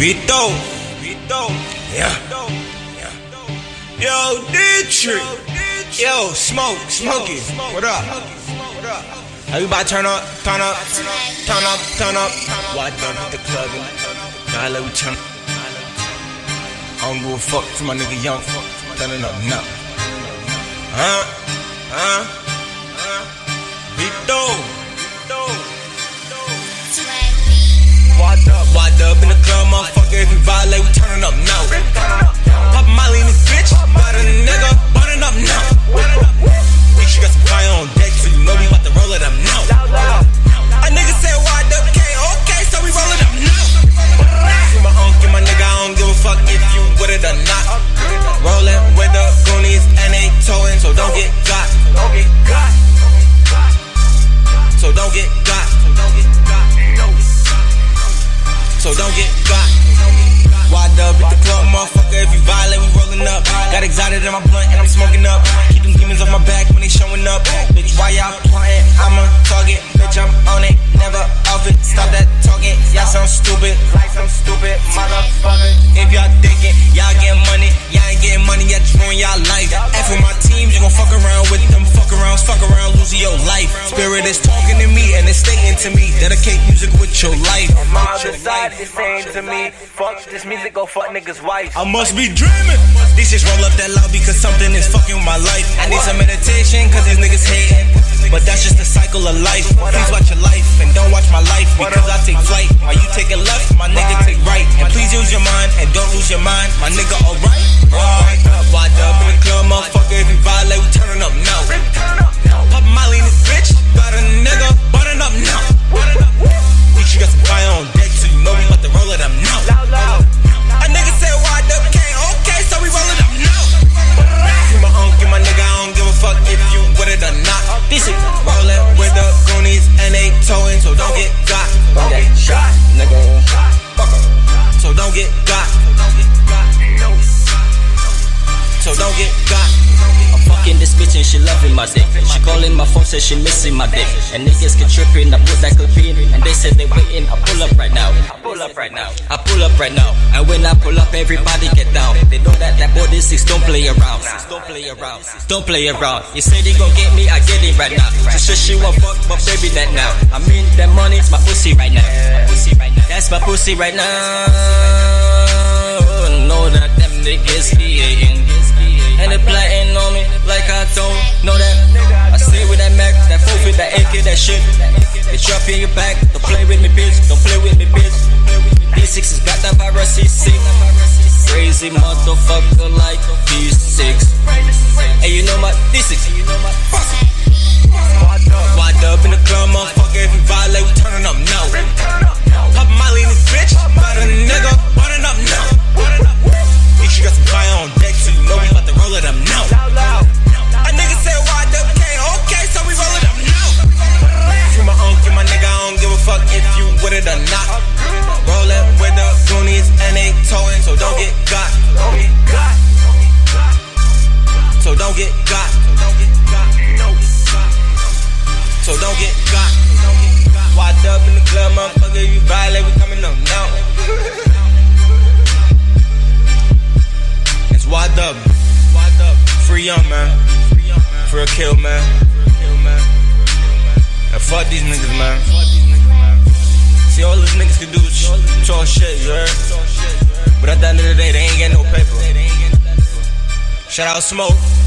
Vito. Vito. Yeah. Yo, Dietrich. Yo, Smoke, Smokey. What up? Everybody turn up, turn up, turn up, turn up. Watch up at the club. Now let me turn I don't give a fuck to my nigga Young. Turning up now. Huh? Blunt and I'm smoking up. Keep them demons off my back when they showing up. Bitch, why y'all plotting? I'm a target. Bitch, I'm on it. Never off it. Stop that talking. Y'all sound stupid. Like some stupid motherfucker. If y'all thinking y'all getting money, y'all ain't getting money. Y'all just ruin y'all life. F with my teams, you gon' fuck around with them. Fuck around, fuck around, losing your life. Spirit is talking to me and it's stating to me. Dedicate music with your life. My other side is saying to me, fuck this music, go fuck niggas' wife. I must be dreaming. These shits roll up that loud because something is fucking with my life. I need some meditation cause these niggas hating. But that's just the cycle of life. Please watch your life and don't watch my life because I take flight. While you taking left, my nigga take right. And please use your mind and don't lose your mind. My nigga, alright? Get this bitch and she loving my dick. She calling my phone, says she missing my dick. And niggas get tripping, I put that clip in. And they said they waiting, I pull up right now. I pull up right now. I pull up right now. And when I pull up, everybody get down. They know that that boy this six don't play around. Don't play around. Don't play around. You say they gon' get me, I get it right now. She said she want fuck, but baby that now. I mean that money's my pussy right now. My pussy right now. That's my pussy right now. Know that them niggas hating. AK, that shit. They drop in your back, don't play with me, bitch. Don't play with me, bitch. D6 has got that virus, CC. Crazy motherfucker like D6. Hey, you know my D6. Free young man. For a kill man. And fuck these niggas, man. See, all these niggas can do is talk shit, you heard? But at the end of the day, they ain't getting no paper. Shout out Smoke.